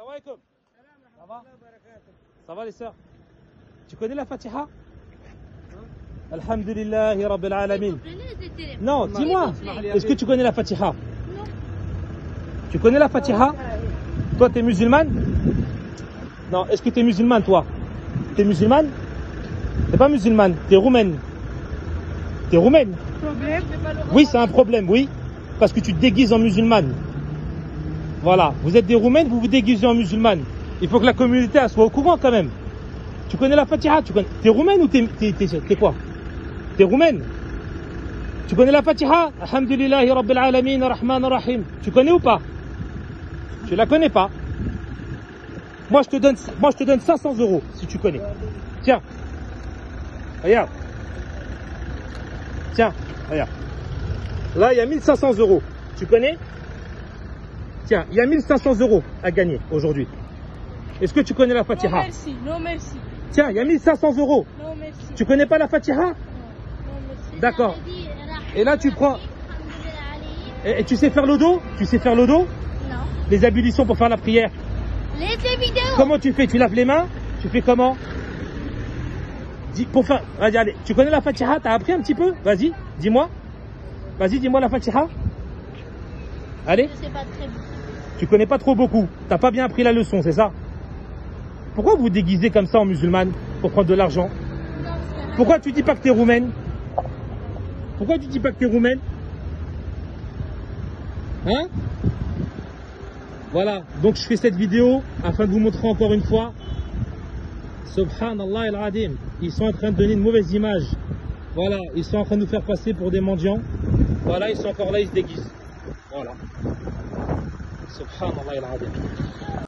Salam alaikum. Ça va Ça va les sœurs? Tu connais la Fatiha? Alhamdulillah Rabbil Alamin. Non, dis-moi, est-ce que tu connais la Fatiha? Non. Tu connais la Fatiha? Toi, tu es musulmane? Non, est-ce que tu es musulmane, toi? Tu es musulmane? T'es pas musulmane, tu es roumaine. Tu es roumaine Oui, c'est un problème, oui. Parce que tu te déguises en musulmane. Voilà. Vous êtes des roumaines, vous vous déguisez en musulmane. Il faut que la communauté elle soit au courant quand même. Tu connais la Fatiha Tu connais... T'es roumaine ou t'es, t'es, t'es, quoi? T'es roumaine Tu connais la Fatiha? Alhamdulillah Rabbil Alamin Rahman Rahim. Tu connais ou pas? Tu la connais pas? Moi je te donne, moi je te donne 500 euros si tu connais. Tiens. Regarde. Tiens, regarde. Là, il y a 1500 euros. Tu connais? Tiens, il y a 1500 euros à gagner aujourd'hui. Est-ce que tu connais la Non Fatiha merci, non merci, Tiens, il y a 1500 euros. non merci. Tu connais pas la Fatiha Non, non merci. D'accord. Et là, tu prends. Et, et tu sais faire le dos Tu sais faire le dos Non. Les ablutions pour faire la prière. Laissez vidéo. Comment tu fais Tu laves les mains Tu fais comment Dis, pour faire. Vas-y, allez. Tu connais la Fatiha T'as appris un petit peu Vas-y, dis-moi. Vas-y, dis-moi la Fatiha. Allez. Je sais pas très bien. Tu connais pas trop beaucoup. T'as pas bien appris la leçon, c'est ça Pourquoi vous vous déguisez comme ça en musulmane pour prendre de l'argent Pourquoi tu dis pas que t'es roumaine Pourquoi tu dis pas que t'es roumaine Hein Voilà, donc je fais cette vidéo afin de vous montrer encore une fois. Subhanallah al-Adim. Ils sont en train de donner une mauvaise image. Voilà, ils sont en train de nous faire passer pour des mendiants. Voilà, ils sont encore là, ils se déguisent. Voilà. Subhanallah al-Adim.